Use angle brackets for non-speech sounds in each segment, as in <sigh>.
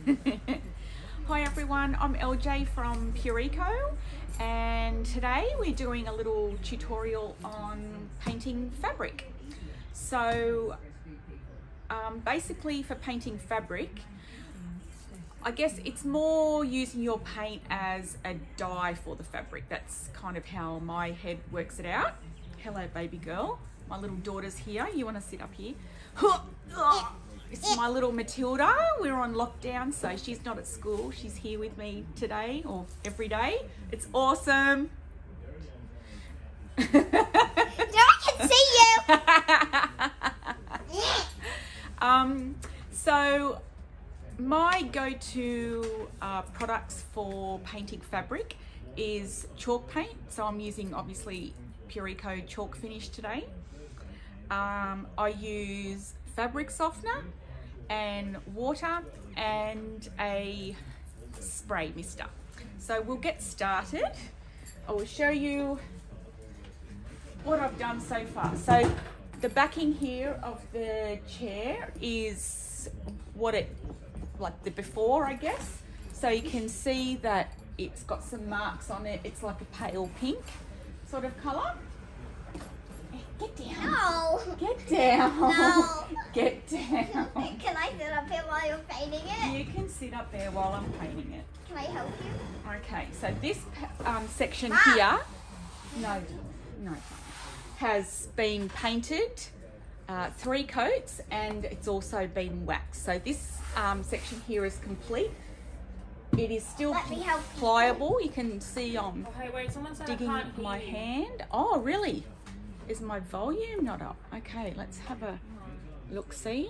<laughs> Hi everyone, I'm LJ from Pureco and today we're doing a little tutorial on painting fabric. So um, basically for painting fabric, I guess it's more using your paint as a dye for the fabric. That's kind of how my head works it out. Hello baby girl, my little daughter's here. You want to sit up here? <laughs> It's my little Matilda. We're on lockdown, so she's not at school. She's here with me today or every day. It's awesome. <laughs> No one can see you. <laughs> um, so my go-to uh, products for painting fabric is chalk paint. So I'm using obviously Pureco chalk finish today. Um, I use fabric softener and water and a spray mister. So we'll get started. I will show you what I've done so far. So the backing here of the chair is what it, like the before I guess. So you can see that it's got some marks on it. It's like a pale pink sort of colour. Get down. No. Get down. No. <laughs> Get down. <laughs> Can I sit up here while you're painting it? You can sit up there while I'm painting it. Can I help you? Okay, so this um, section Mom. here, no, no, has been painted uh, three coats and it's also been waxed. So this um, section here is complete. It is still Let me help you. pliable. You can see I'm Oh, hey, wait, someone digging I can't hear my hand. Oh, really? Is my volume not up? Okay, let's have a look see.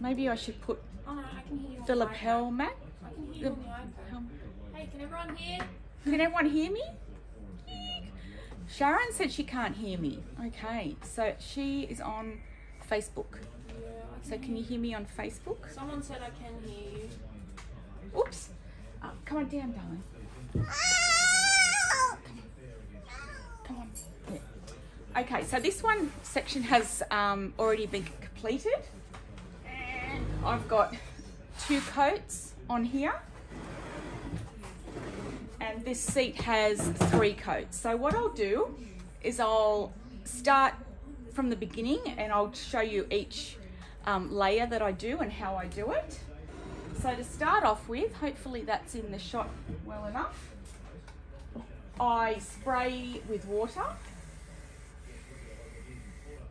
Maybe I should put Oh, no, I can hear you the the lapel iPad. mat. I can hear you on the iPad. Um, Hey, can everyone hear? Can everyone hear me? Sharon said she can't hear me. Okay, so she is on Facebook. Yeah, I So can you hear me on Facebook? Someone said I can hear you. Oops. Uh, come on down, darling. Come on. Yeah. Okay, so this one section has um, already been completed. And I've got two coats on here. And this seat has three coats. So what I'll do is I'll start from the beginning and I'll show you each um, layer that I do and how I do it. So to start off with, hopefully that's in the shot well enough. I spray with water.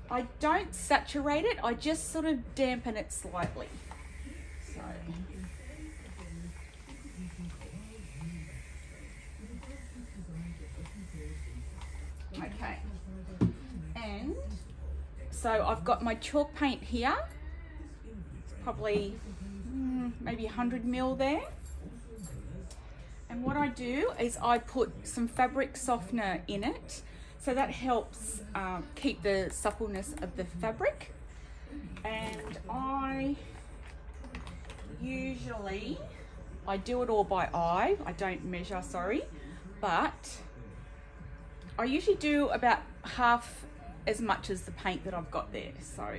I don't saturate it, I just sort of dampen it slightly. So Okay. And so I've got my chalk paint here. It's probably mm, maybe 100 mil there. And what I do is I put some fabric softener in it. So that helps um, keep the suppleness of the fabric. And I usually, I do it all by eye. I don't measure, sorry. But I usually do about half as much as the paint that I've got there. So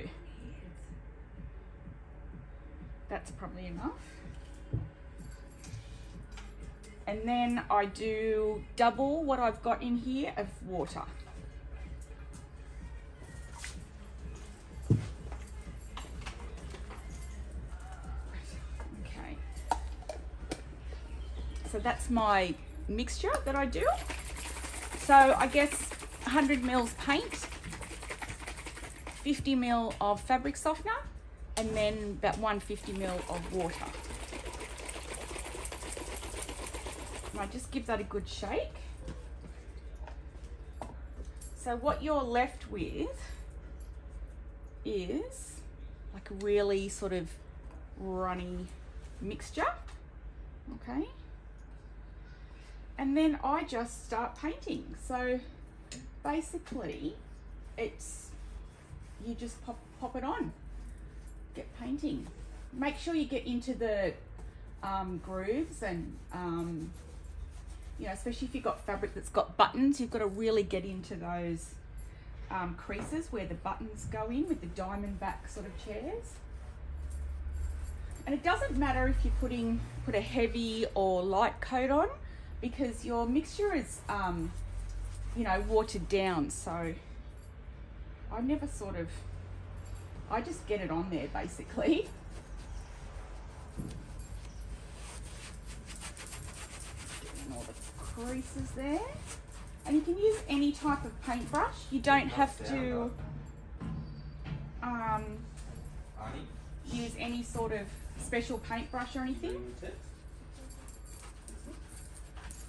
that's probably enough. And then I do double what I've got in here of water. Okay. So that's my mixture that I do. So I guess 100 mils paint, 50 mil of fabric softener, and then about 150 mil of water. I just give that a good shake. So what you're left with is like a really sort of runny mixture. Okay. And then I just start painting. So basically it's you just pop pop it on. Get painting. Make sure you get into the um, grooves and um, you know, especially if you've got fabric that's got buttons, you've got to really get into those um, creases where the buttons go in with the diamond back sort of chairs. And it doesn't matter if you're putting put a heavy or light coat on because your mixture is um, you know watered down so I never sort of I just get it on there basically <laughs> Getting all the creases there. And you can use any type of paintbrush. You don't have to um, use any sort of special paintbrush or anything.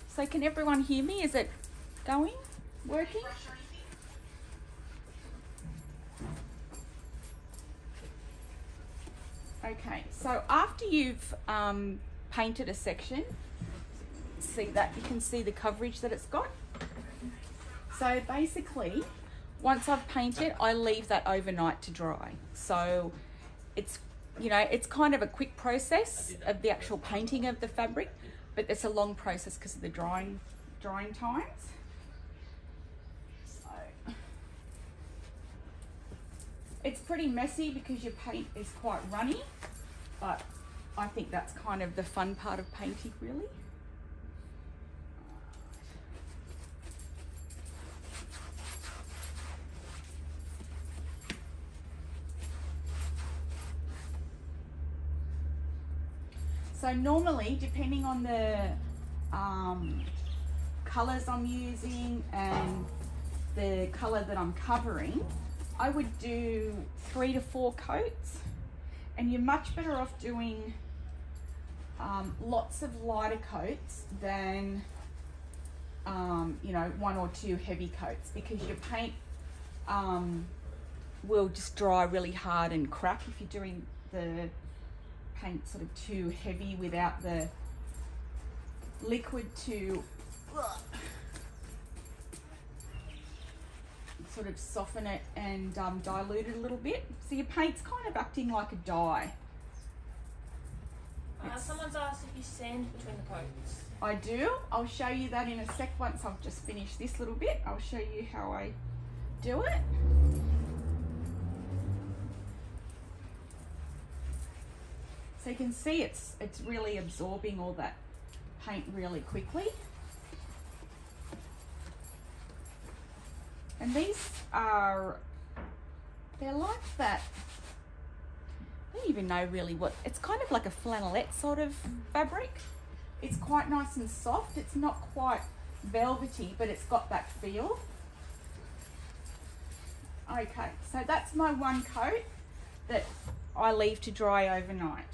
So can everyone hear me? Is it going? Working? Okay, so after you've um, painted a section, see that you can see the coverage that it's got. So basically, once I've painted, I leave that overnight to dry. So it's you know it's kind of a quick process of the actual painting of the fabric, but it's a long process because of the drying drying times. So it's pretty messy because your paint is quite runny, but I think that's kind of the fun part of painting really. So normally, depending on the um, colors I'm using and the color that I'm covering, I would do three to four coats. And you're much better off doing um, lots of lighter coats than, um, you know, one or two heavy coats because your paint um, will just dry really hard and crack if you're doing the paint sort of too heavy without the liquid to sort of soften it and um, dilute it a little bit. So your paint's kind of acting like a dye. Uh, someone's asked if you sand between the coats. I do. I'll show you that in a sec once I've just finished this little bit. I'll show you how I do it. So you can see it's it's really absorbing all that paint really quickly. And these are they're like that I don't even know really what it's kind of like a flannelette sort of fabric. It's quite nice and soft. It's not quite velvety, but it's got that feel. Okay, so that's my one coat that I leave to dry overnight.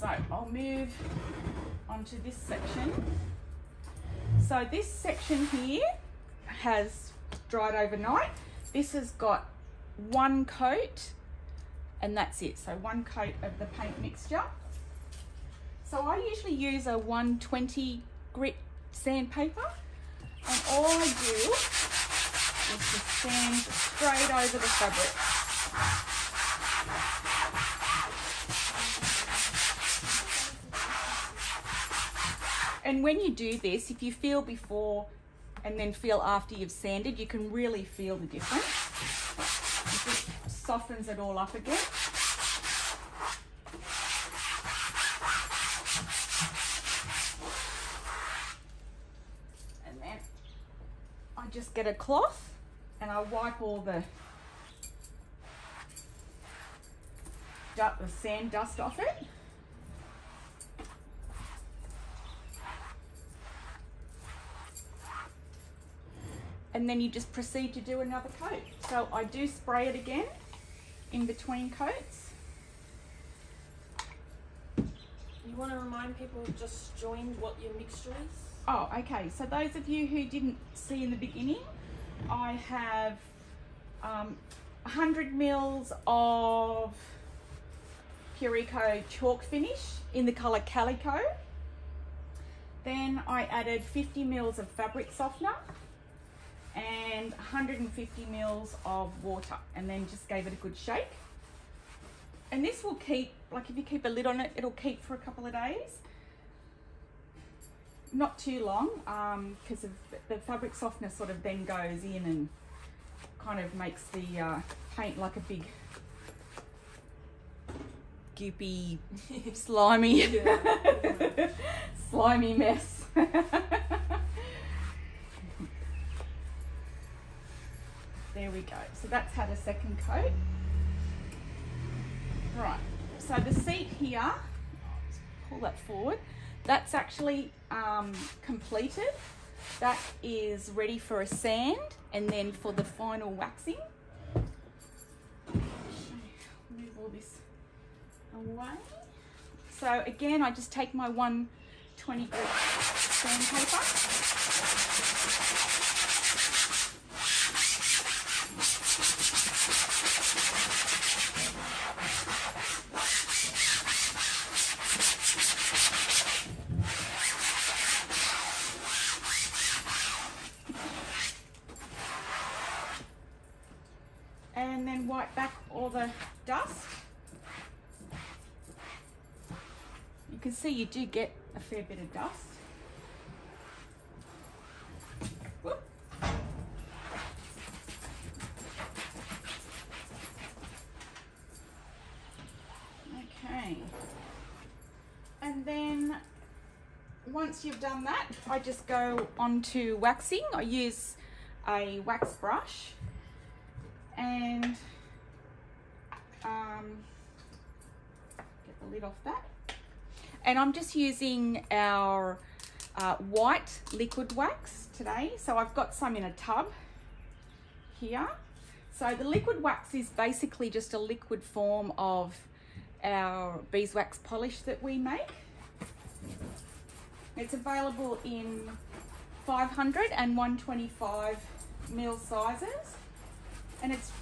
So I'll move onto this section. So this section here has dried overnight. This has got one coat and that's it. So one coat of the paint mixture. So I usually use a 120 grit sandpaper and all I do is just sand straight over the fabric. And when you do this, if you feel before and then feel after you've sanded, you can really feel the difference. It just softens it all up again. And then I just get a cloth and I wipe all the, the sand dust off it. And then you just proceed to do another coat. So I do spray it again in between coats. You want to remind people just joined what your mixture is? Oh, okay. So those of you who didn't see in the beginning, I have um, 100 mils of Pureco chalk finish in the colour Calico. Then I added 50 mils of fabric softener and 150 mils of water and then just gave it a good shake. And this will keep, like if you keep a lid on it, it'll keep for a couple of days. Not too long because of the fabric softener sort of then goes in and kind of makes the uh, paint like a big goopy, <laughs> slimy, <laughs> slimy mess. <laughs> there we go. So that's had a second coat. Right. So the seat here, pull that forward. That's actually um, completed. That is ready for a sand and then for the final waxing. Move all this away. So again, I just take my 120 grit sandpaper. And then wipe back all the dust. You can see you do get a fair bit of dust. Okay. And then once you've done that, I just go on to waxing. I use a wax brush and um, get the lid off that. And I'm just using our uh, white liquid wax today. So I've got some in a tub here. So the liquid wax is basically just a liquid form of our beeswax polish that we make. It's available in 500 and 125 mil sizes and it's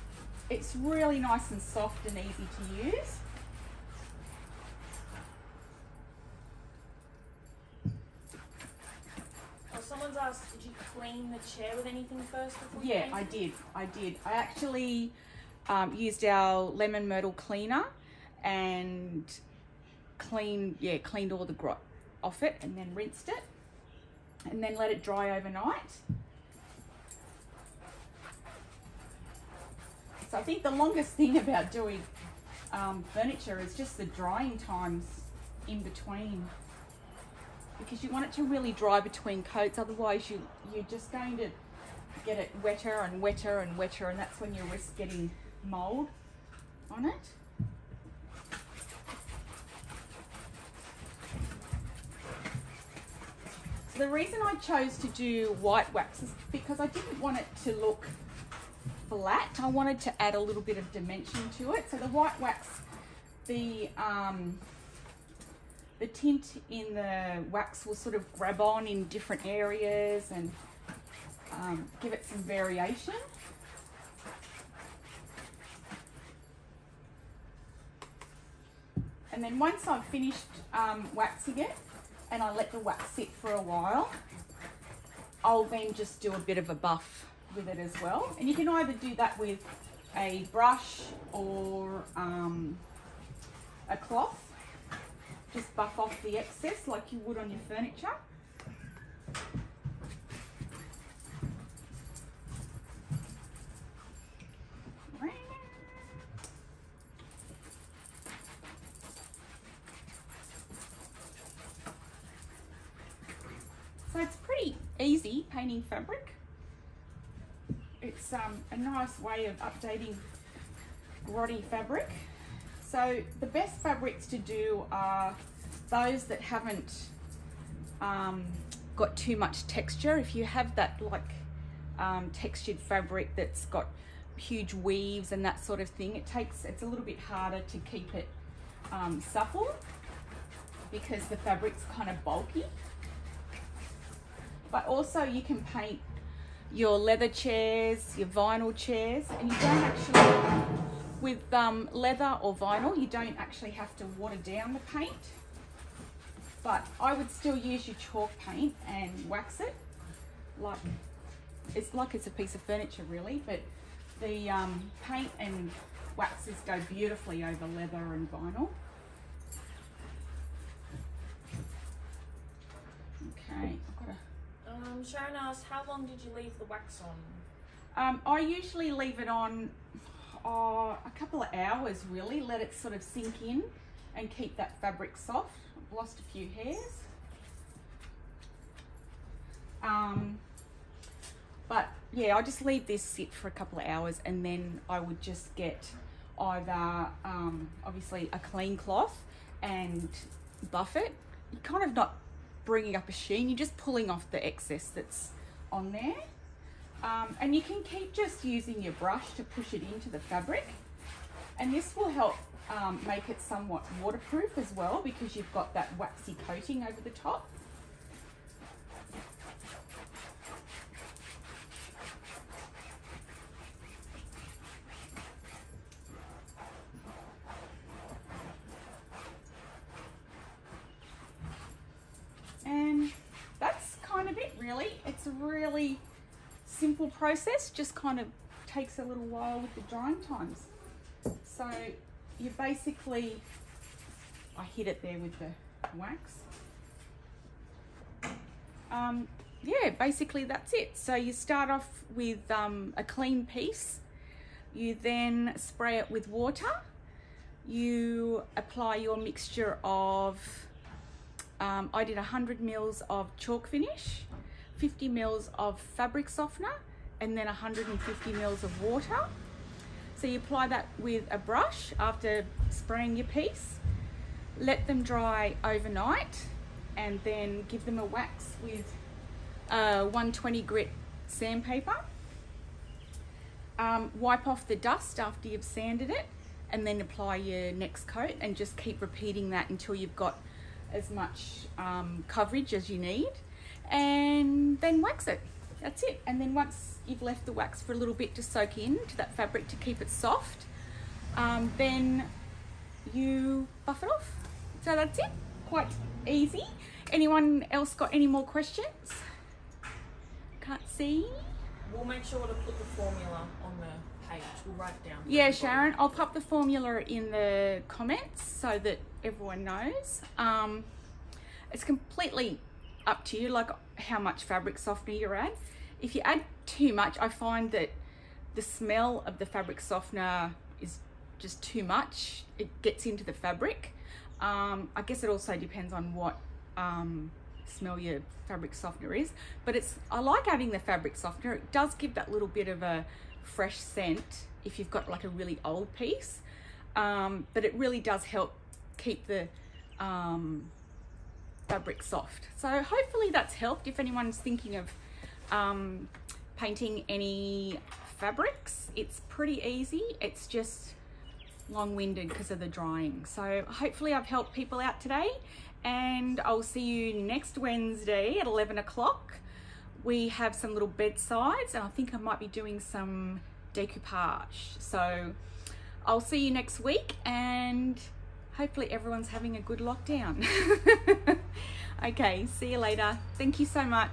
it's really nice and soft and easy to use. Oh, someone's asked, did you clean the chair with anything first before you Yeah, I did. I did. I actually um, used our lemon myrtle cleaner and cleaned yeah cleaned all the grot off it and then rinsed it and then let it dry overnight. I think the longest thing about doing um, furniture is just the drying times in between. Because you want it to really dry between coats otherwise you you're just going to get it wetter and wetter and wetter and that's when you risk getting mold on it. So the reason I chose to do white wax is because I didn't want it to look flat I wanted to add a little bit of dimension to it so the white wax the um, the tint in the wax will sort of grab on in different areas and um, give it some variation. And then once I've finished um, waxing it and I let the wax sit for a while, I'll then just do a bit of a buff with it as well. And you can either do that with a brush or um, a cloth just buff off the excess like you would on your furniture. So it's pretty easy painting fabric. It's um, a nice way of updating grotty fabric. So the best fabrics to do are those that haven't um, got too much texture. If you have that like um, textured fabric that's got huge weaves and that sort of thing, it takes it's a little bit harder to keep it um, supple because the fabric's kind of bulky. But also you can paint your leather chairs, your vinyl chairs, and you don't actually with um, leather or vinyl, you don't actually have to water down the paint, but I would still use your chalk paint and wax it, like it's like it's a piece of furniture really, but the um, paint and waxes go beautifully over leather and vinyl. Okay, Um, Sharon asked, how long did you leave the wax on? Um, I usually leave it on oh, a couple of hours really, let it sort of sink in and keep that fabric soft. I've lost a few hairs. Um, but yeah, I just leave this sit for a couple of hours and then I would just get either um, obviously a clean cloth and buff it. You're kind of not bringing up a sheen, you're just pulling off the excess that's on there. Um, and you can keep just using your brush to push it into the fabric. And this will help um, make it somewhat waterproof as well because you've got that waxy coating over the top. And that's kind of it really. Simple process, just kind of takes a little while with the drying times. So you basically, I hit it there with the wax. Um, yeah, basically that's it. So you start off with um, a clean piece. You then spray it with water. You apply your mixture of, um, I did 100 mils of chalk finish, 50 mils of fabric softener, and then 150 mils of water. So you apply that with a brush after spraying your piece. Let them dry overnight and then give them a wax with uh, 120 grit sandpaper. Um, wipe off the dust after you've sanded it and then apply your next coat and just keep repeating that until you've got as much um, coverage as you need and then wax it. That's it. And then once you've left the wax for a little bit to soak in to that fabric to keep it soft um, then you buff it off. So that's it. Quite easy. Anyone else got any more questions? Can't see. We'll make sure to put the formula on the page. We'll write it down. yeah sharon i'll pop the formula in the comments so that everyone knows. Um, it's completely up to you like how much fabric softener you add if you add too much i find that the smell of the fabric softener is just too much. It gets into the fabric. Um, i guess it also depends on what um, smell your fabric softener is but it's i like adding the fabric softener. It does give that little bit of a fresh scent if you've got like a really old piece. Um, but it really does help keep the um, fabric soft. So hopefully that's helped if anyone's thinking of um, painting any fabrics. It's pretty easy. It's just long-winded because of the drying. So hopefully I've helped people out today and I'll see you next Wednesday at 11 o'clock. We have some little bedsides and I think I might be doing some decoupage. So I'll see you next week and hopefully everyone's having a good lockdown. <laughs> okay, see you later. Thank you so much.